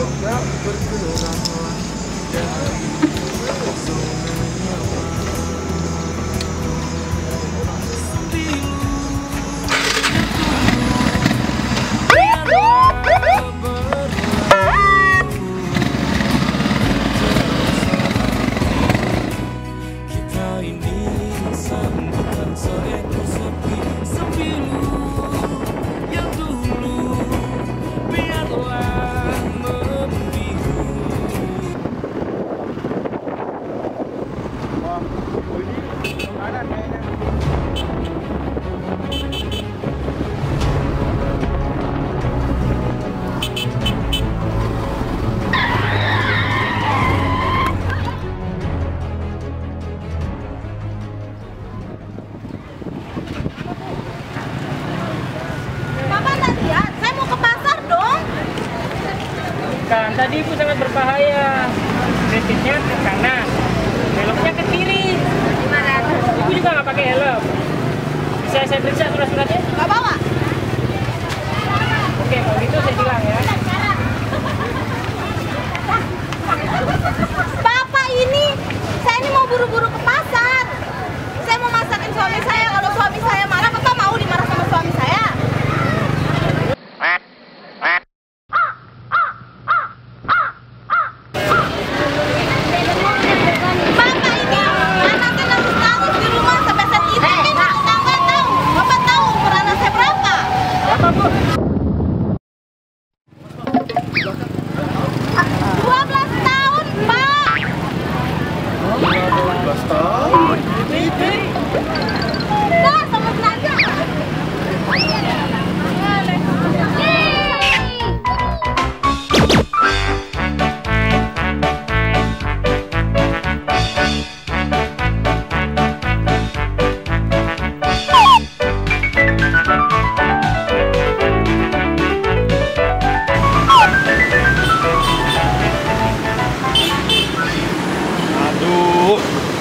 Oh, it Kan tadi ibu sangat berbahaya. Kritisnya ke kanan, beloknya ke kiri. Ibu juga nggak pakai helm. Bisa saya periksa surat-suratnya? Gak bawa. Oke, kalau gitu saya bilang ya.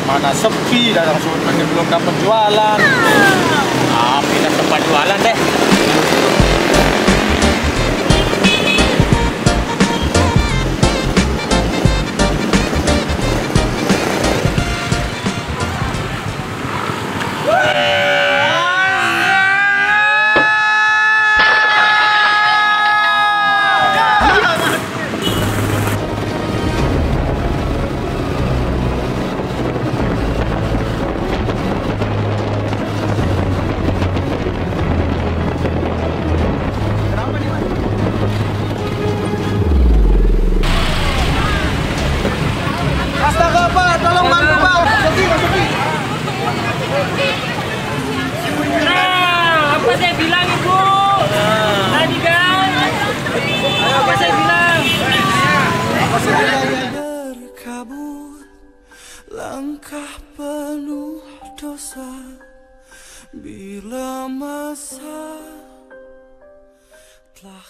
Mana sepi dah langsung ini belum dapat jualan. Ah, pindah tempat jualan deh. Dosa Bila masa telah